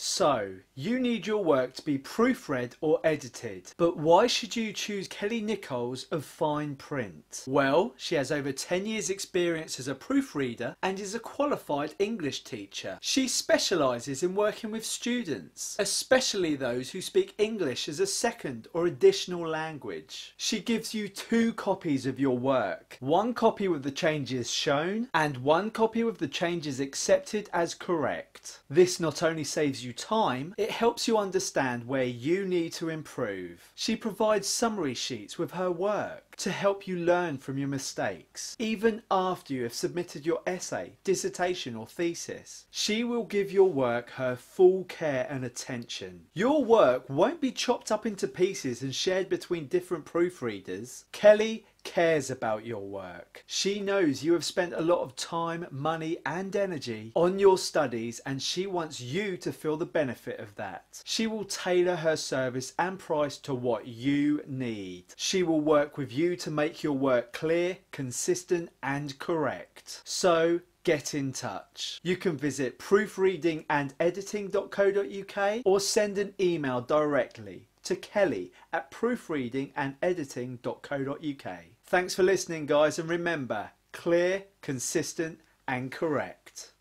So, you need your work to be proofread or edited, but why should you choose Kelly Nicholls of Fine Print? Well, she has over 10 years' experience as a proofreader and is a qualified English teacher. She specialises in working with students, especially those who speak English as a second or additional language. She gives you two copies of your work one copy with the changes shown and one copy with the changes accepted as correct. This not only saves you time, it helps you understand where you need to improve. She provides summary sheets with her work to help you learn from your mistakes, even after you have submitted your essay, dissertation, or thesis. She will give your work her full care and attention. Your work won't be chopped up into pieces and shared between different proofreaders. Kelly cares about your work. She knows you have spent a lot of time, money, and energy on your studies, and she wants you to feel the benefit of that. She will tailor her service and price to what you need. She will work with you to make your work clear, consistent, and correct. So, get in touch. You can visit proofreadingandediting.co.uk or send an email directly to kelly at proofreadingandediting.co.uk. Thanks for listening, guys, and remember clear, consistent, and correct.